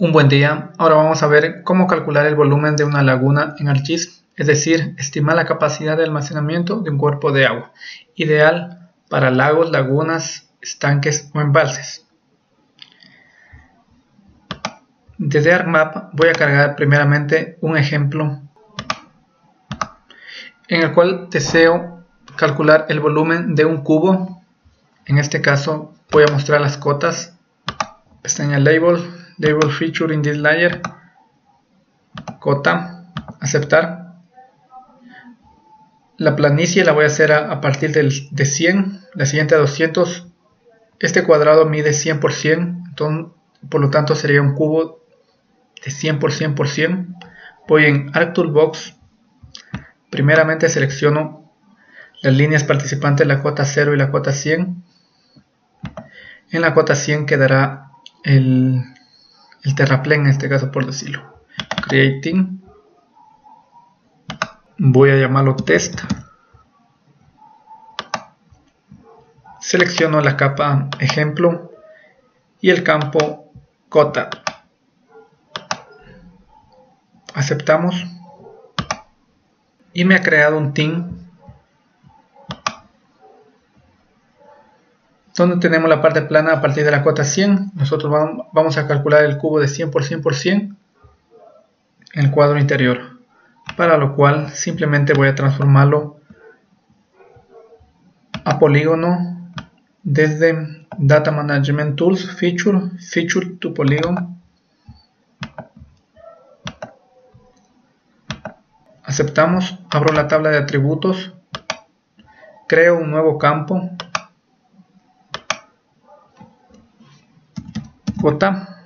Un buen día, ahora vamos a ver cómo calcular el volumen de una laguna en ArcGIS, es decir, estimar la capacidad de almacenamiento de un cuerpo de agua, ideal para lagos, lagunas, estanques o embalses. Desde ArcMap voy a cargar primeramente un ejemplo en el cual deseo calcular el volumen de un cubo. En este caso voy a mostrar las cotas, pestaña Label, label feature in this layer. Cota aceptar. La planicie la voy a hacer a, partir del, de 100 la siguiente a 200 este cuadrado mide 100 por 100 entonces, por lo tanto sería un cubo de 100 por 100 por 100 voy en ArcToolbox primeramente selecciono las líneas participantes la cota 0 y la cota 100 en la cota 100 quedará el, el terraplén en este caso por decirlo. Creating. Voy a llamarlo test. Selecciono la capa ejemplo y el campo cota. Aceptamos. Y me ha creado un team donde tenemos la parte plana a partir de la cota 100 nosotros vamos a calcular el cubo de 100 por 100 por 100 en el cuadro interior para lo cual simplemente voy a transformarlo a polígono desde Data Management Tools Feature Feature to Polygon. Aceptamos, abro la tabla de atributos creo un nuevo campo cota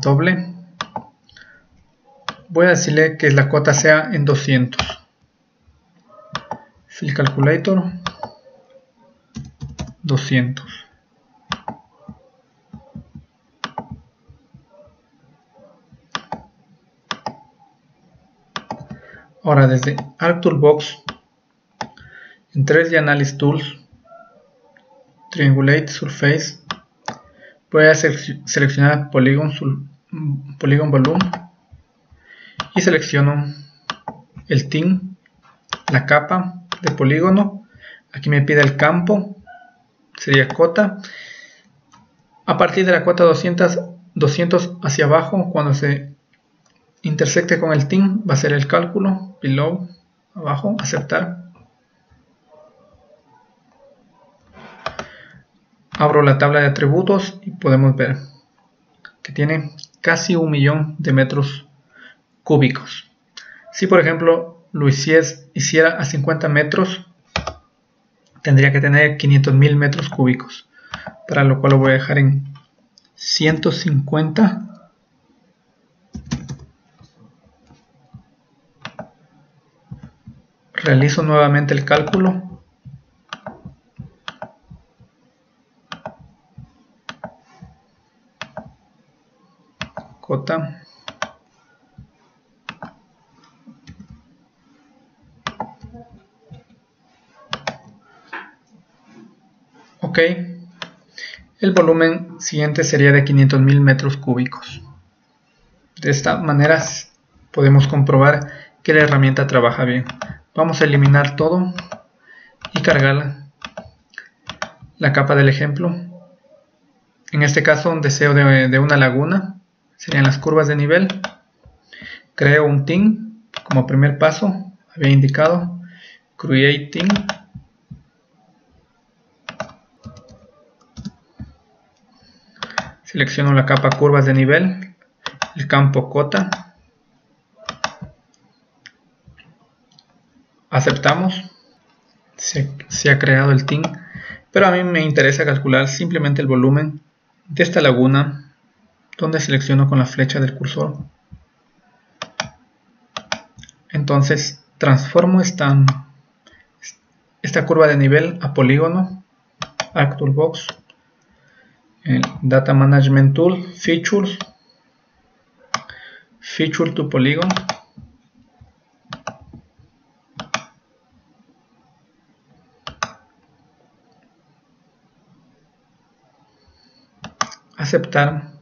doble. Voy a decirle que la cota sea en 200 fill calculator. 200 ahora desde ArcToolbox en 3D Analysis Tools Triangulate Surface. Voy a seleccionar Polygon, Polygon Volume y selecciono el team, la capa de polígono. Aquí me pide el campo, sería cota. A partir de la cota 200, 200 hacia abajo, cuando se intersecte con el team, va a ser el cálculo, below, abajo, aceptar. Abro la tabla de atributos y podemos ver que tiene casi un millón de metros cúbicos. Si por ejemplo lo hiciera a 50 metros, tendría que tener 500.000 metros cúbicos, para lo cual lo voy a dejar en 150 realizo nuevamente el cálculo Ok, el volumen siguiente sería de 500.000 metros cúbicos. De esta manera podemos comprobar que la herramienta trabaja bien. Vamos a eliminar todo y cargar la capa del ejemplo. En este caso un deseo de una laguna serían las curvas de nivel. Creo un team como primer paso, había indicado creating Selecciono la capa curvas de nivel, el campo cota. Aceptamos. Se, se ha creado el team. Pero a mí me interesa calcular simplemente el volumen de esta laguna donde selecciono con la flecha del cursor. Entonces transformo esta, curva de nivel a polígono, ArcToolbox, en Data Management Tool, Features, Feature to Polygon, aceptar.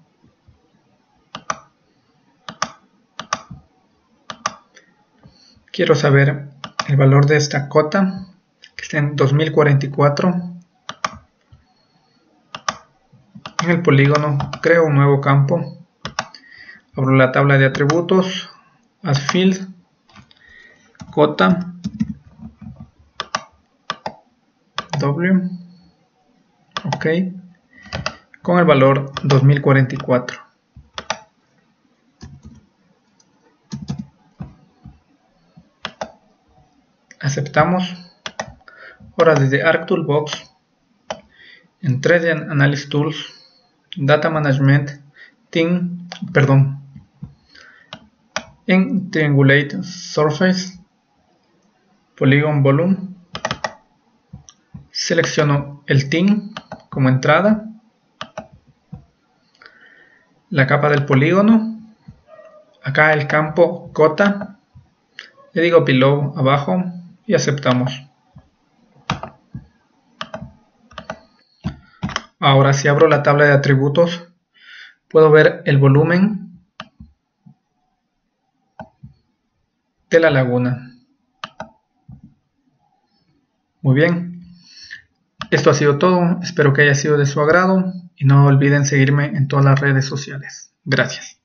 Quiero saber el valor de esta cota, que está en 2044. En el polígono creo un nuevo campo. Abro la tabla de atributos, as field, cota, W, ok, con el valor 2044. Aceptamos. Ahora desde ArcToolbox, en 3D Analysis Tools, Data Management, Team, perdón, en Triangulate Surface, Polygon Volume, selecciono el Team como entrada, la capa del polígono, acá el campo cota, le digo below abajo y aceptamos. Ahora si abro la tabla de atributos, puedo ver el volumen de la laguna. Muy bien, esto ha sido todo, espero que haya sido de su agrado y no olviden seguirme en todas las redes sociales. Gracias.